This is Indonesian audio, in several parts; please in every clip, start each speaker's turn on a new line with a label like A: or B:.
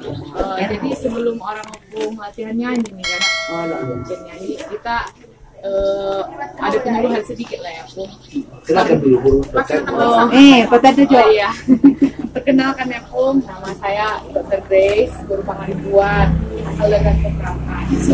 A: Eh, jadi sebelum orang hukum latihan nyanyi nih kan,
B: Oh,
A: latihan nyanyi kita eh, ada penyuluhan sedikit lah ya, Pung.
C: Silakan dulu.
A: Oh,
B: Eh, kota
A: Oh,
B: tujuh.
A: iya. Perkenalkan ya Pung, nama saya Dr. Grace, guru pangaribuan, asal dari.
B: Ay.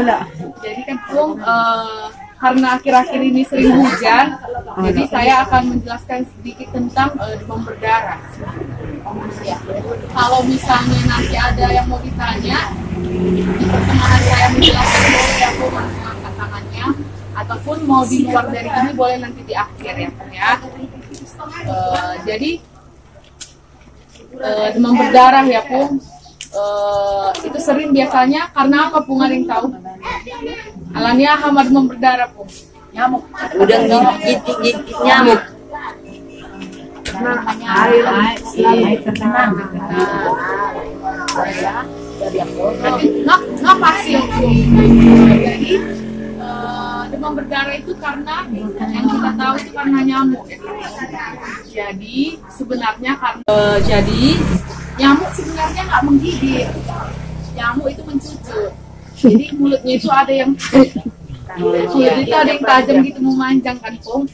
B: Oh, lah.
A: Jadi kan Pung, eh, karena akhir-akhir ini sering hujan, jadi saya akan menjelaskan sedikit tentang eh, demam berdarah. Ya. Kalau misalnya nanti ada yang mau ditanya, di pertengahan saya menjelaskan boleh aku langsung angkat tangannya, ataupun mau di luar dari ini boleh nanti di akhir ya, ya. Eh, jadi eh, demam berdarah ya Pung. Eh, itu sering biasanya karena apa ada yang tahu? Alamiah hama demam berdarah Pung. Nyamuk.
D: Udah gigit-gigit nyamuk.
B: Air, air.
A: Nanti nggak nggak Pung. Jadi eh, demam berdarah itu karena yang kita tahu itu karena nyamuk. ya. Jadi sebenarnya karena eh, jadi nyamuk sebenarnya nggak menggigit. Nyamuk itu mencucuk. Jadi mulutnya itu ada yang mulutnya itu ada yang tajam gitu memanjang kan Pung.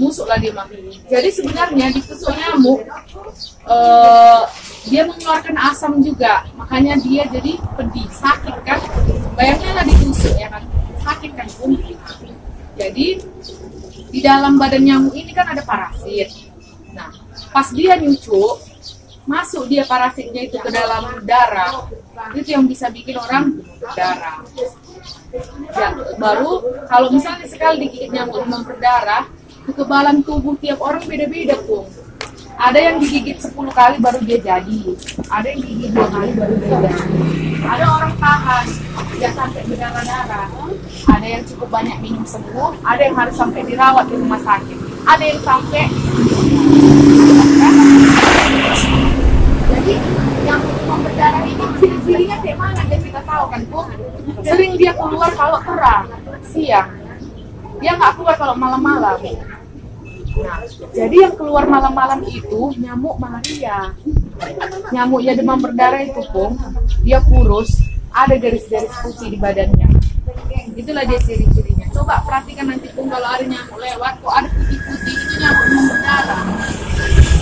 A: Musuk lah dia mah. Jadi sebenarnya di tusuk nyamuk eh, dia mengeluarkan asam juga, makanya dia jadi pedih, sakit kan? Bayangnya lah ditusuk ya kan, sakit kan Pung. Jadi di dalam badan nyamuk ini kan ada parasit. Nah, pas dia nyucuk, masuk dia parasitnya itu ke dalam darah, itu yang bisa bikin orang darah. Ya, baru kalau misalnya sekali digigit nyamuk demam berdarah, kekebalan tubuh tiap orang beda-beda pun. Ada yang digigit 10 kali baru dia jadi, ada yang digigit dua kali baru dia jadi. Ada orang tahan, tidak sampai berdarah-darah. Ada yang cukup banyak minum sembuh, ada yang harus sampai dirawat di rumah sakit. Ada yang sampai jadi yang demam berdarah ini ciri-cirinya kayak mana yang kita tahu kan bu sering dia keluar kalau terang siang dia nggak keluar kalau malam-malam nah jadi yang keluar malam-malam itu nyamuk malaria nyamuknya demam berdarah itu pun dia kurus ada garis-garis putih di badannya itulah dia ciri-cirinya coba perhatikan nanti pun kalau ada nyamuk lewat kok ada putih-putih itu nyamuk demam berdarah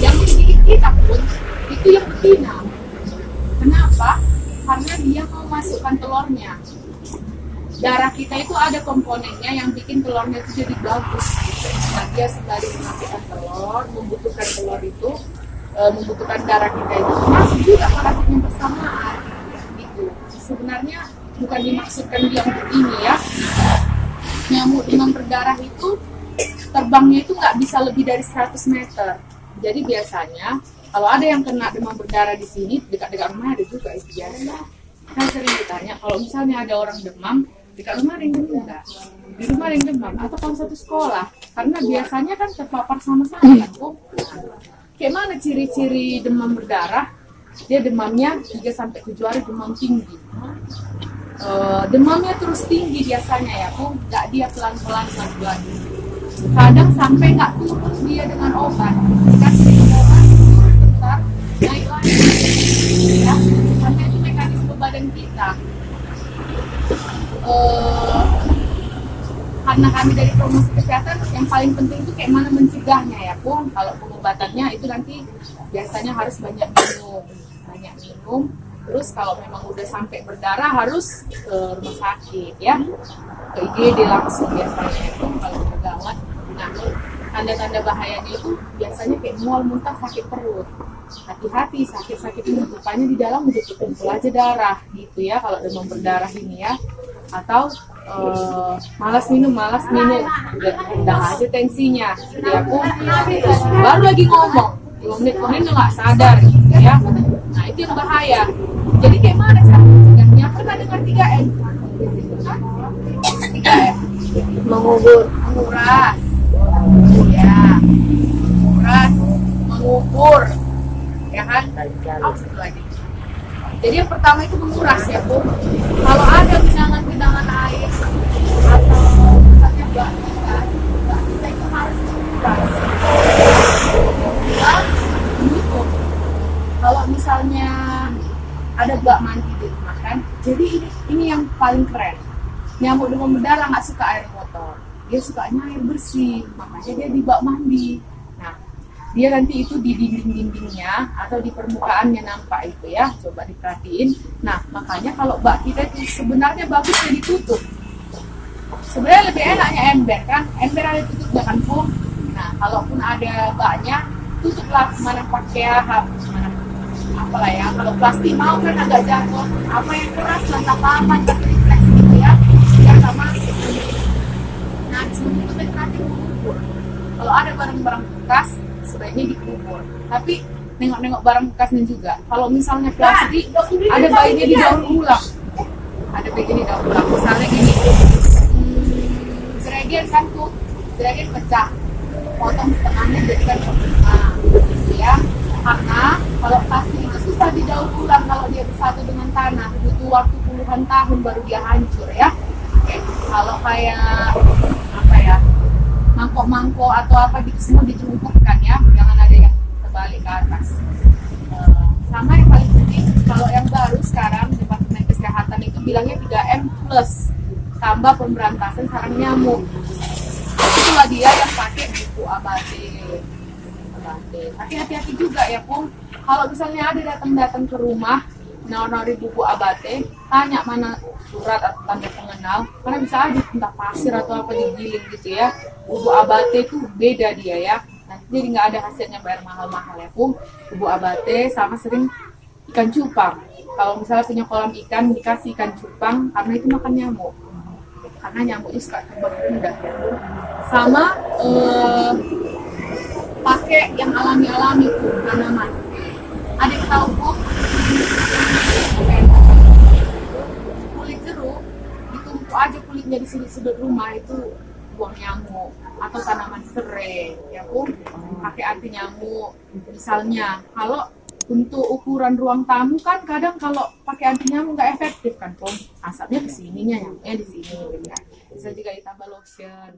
A: yang menggigit kita pun itu yang betina. Kenapa? Karena dia mau masukkan telurnya. Darah kita itu ada komponennya yang bikin telurnya itu jadi bagus. Nah, dia sembari memasukkan telur, membutuhkan telur itu, e, membutuhkan darah kita itu, masuk juga parasitnya bersamaan. Gitu. Sebenarnya bukan dimaksudkan dia untuk ini ya. Nyamuk demam berdarah itu terbangnya itu nggak bisa lebih dari 100 meter. Jadi biasanya kalau ada yang kena demam berdarah di sini dekat-dekat rumah ada juga itu biasa. Kan sering ditanya kalau misalnya ada orang demam ada yang demam nggak? Di rumah yang demam atau kalau satu sekolah karena biasanya kan terpapar sama-sama kan Bu? Kayak mana ciri-ciri demam berdarah? Dia demamnya 3 sampai 7 hari demam tinggi. Eh, demamnya terus tinggi biasanya ya, Bu. Nggak dia pelan-pelan pelan-pelan kadang sampai nggak turun dia dengan obat dikasih obat turun bentar naik lagi ya karena itu mekanisme badan kita Eh, karena kami dari promosi kesehatan yang paling penting itu kayak mana mencegahnya ya pun kalau pengobatannya itu nanti biasanya harus banyak minum banyak minum. Terus kalau memang udah sampai berdarah harus ke rumah sakit ya. Ke IGD langsung biasanya itu kalau udah gawat. Nah tanda-tanda bahayanya itu biasanya kayak mual muntah sakit perut. Hati-hati sakit-sakit perut rupanya di dalam udah terkumpul aja darah gitu ya kalau demam berdarah ini ya atau eh, malas minum malas minum. Udah aja tensinya. Jadi aku baru lagi ngomong. Dua menit kemudian nggak sadar gitu ya. Nah itu yang bahaya. Jadi kayak mana cara mencegahnya? Pernah dengar 3 M? 3 M
D: Mengubur.
A: menguras. Ya menguras. Mengubur. Ya kan? Apa satu lagi. Jadi yang pertama itu menguras ya bu. Kalau ada genangan ini yang paling keren. Nyamuk demam berdarah nggak suka air kotor. Dia sukanya air bersih makanya dia di bak mandi. Nah dia nanti itu di dinding-dindingnya atau di permukaannya nampak itu ya. Coba diperhatiin. Nah makanya kalau bak kita itu sebenarnya bagusnya ditutup sebenarnya lebih enaknya ember kan? Ember ada tutupnya kan Pung? nah kalaupun ada baknya tutuplah mana pakai apa apalah ya kalau plastik mau kan agak jatuh. Apa yang keras lantai papan refleks gitu ya. Biar nggak masuk. Nah sebelum itu nanti mengukur kalau ada barang-barang bekas sebaiknya dikubur. Tapi nengok-nengok barang bekasnya juga. Kalau misalnya plastik ada baiknya didaur ulang. Ada baiknya didaur ulang. Misalnya gini. Hmm, jeragen kan tuh jeragen pecah. Potong setengahnya jadikan nah, ya. Karena kalau plastik didaur ulang kalau dia bersatu dengan tanah butuh waktu puluhan tahun baru dia hancur ya. Oke kalau kayak apa ya mangkok-mangkok atau apa gitu semua dicelupupkan ya. Jangan ada yang terbalik ke atas. Eh, sama yang paling penting kalau yang baru sekarang Departemen Kesehatan itu bilangnya 3M plus. Tambah pemberantasan sarang nyamuk. Itulah dia yang pakai buku abate. Tapi hati-hati juga ya Pung kalau misalnya ada datang-datang ke rumah nawar-nawari buku abate tanya mana surat atau tanda pengenal karena bisa aja entah pasir atau apa digiling gitu ya. Buku abate itu beda dia ya. Nanti jadi nggak ada hasilnya bayar mahal-mahal ya Pung. Buku abate sama sering ikan cupang. Kalau misalnya punya kolam ikan dikasih ikan cupang karena itu makan nyamuk. Karena nyamuknya suka terbang rendah sama eh, pakai yang alami-alami tuh tanaman ada yang tahu kok kulit jeruk ditumpuk aja kulitnya di sudut-sudut rumah itu buang nyamuk atau tanaman serai ya pun pakai anti nyamuk misalnya. Kalau untuk ukuran ruang tamu kan kadang kalau pakai anti nyamuk nggak efektif kan pom. Asapnya ke sininya nyamuknya di sini ya. bisa juga ditambah lotion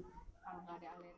A: kalau nggak ada alergi